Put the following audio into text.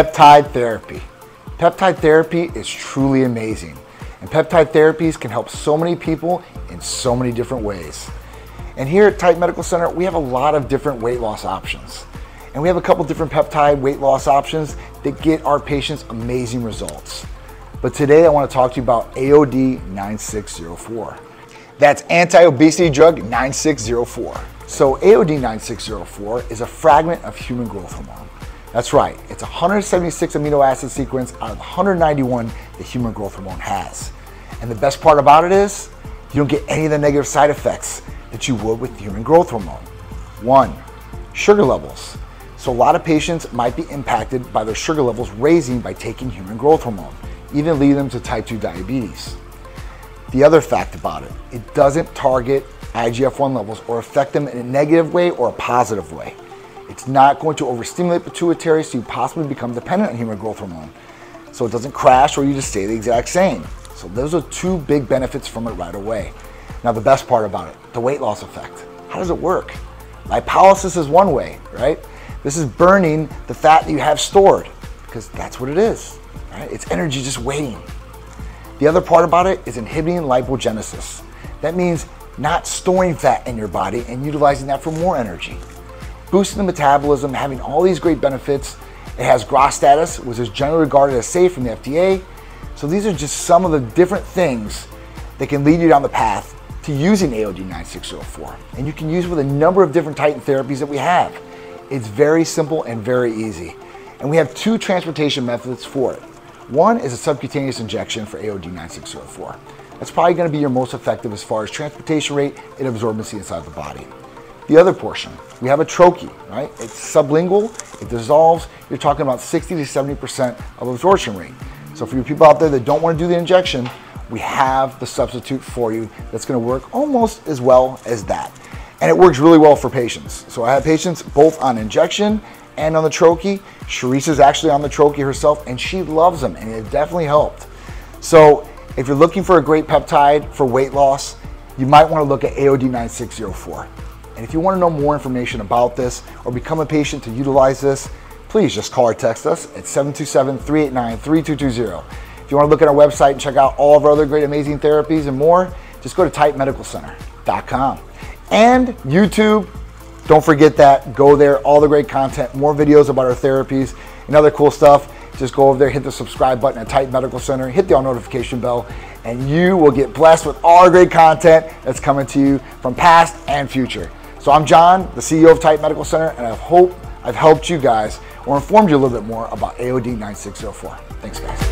Peptide therapy. Peptide therapy is truly amazing. And peptide therapies can help so many people in so many different ways. And here at Titan Medical Center, we have a lot of different weight loss options. And we have a couple different peptide weight loss options that get our patients amazing results. But today I want to talk to you about AOD 9604. That's anti-obesity drug 9604. So AOD 9604 is a fragment of human growth hormone. That's right, it's 176 amino acid sequence out of 191 the human growth hormone has. And the best part about it is you don't get any of the negative side effects that you would with human growth hormone. One, sugar levels. So a lot of patients might be impacted by their sugar levels raising by taking human growth hormone, even leading them to type 2 diabetes. The other fact about it, it doesn't target IGF-1 levels or affect them in a negative way or a positive way. It's not going to overstimulate pituitary so you possibly become dependent on human growth hormone. So it doesn't crash or you just stay the exact same. So those are two big benefits from it right away. Now the best part about it, the weight loss effect. How does it work? Lipolysis is one way, right? This is burning the fat that you have stored because that's what it is, right? It's energy just waiting. The other part about it is inhibiting lipogenesis. That means not storing fat in your body and utilizing that for more energy. Boosting the metabolism, having all these great benefits. It has GRAS status, which is generally regarded as safe from the FDA. So these are just some of the different things that can lead you down the path to using AOD 9604. And you can use with a number of different Titan therapies that we have. It's very simple and very easy. And we have two transportation methods for it. One is a subcutaneous injection for AOD 9604. That's probably gonna be your most effective as far as transportation rate and absorbency inside the body. The other portion, we have a troche, right? It's sublingual, it dissolves. You're talking about 60 to 70% of absorption rate. So for you people out there that don't wanna do the injection, we have the substitute for you that's gonna work almost as well as that. And it works really well for patients. So I have patients both on injection and on the troche. Sharice actually on the troche herself and she loves them and it definitely helped. So if you're looking for a great peptide for weight loss, you might wanna look at AOD 9604. And if you wanna know more information about this or become a patient to utilize this, please just call or text us at 727-389-3220. If you wanna look at our website and check out all of our other great amazing therapies and more, just go to titanmedicalcenter.com. And YouTube, don't forget that. Go there, all the great content, more videos about our therapies and other cool stuff. Just go over there, hit the subscribe button at Titan Medical Center, hit the all notification bell, and you will get blessed with all our great content that's coming to you from past and future. So I'm John, the CEO of Titan Medical Center, and I hope I've helped you guys or informed you a little bit more about AOD 9604. Thanks, guys.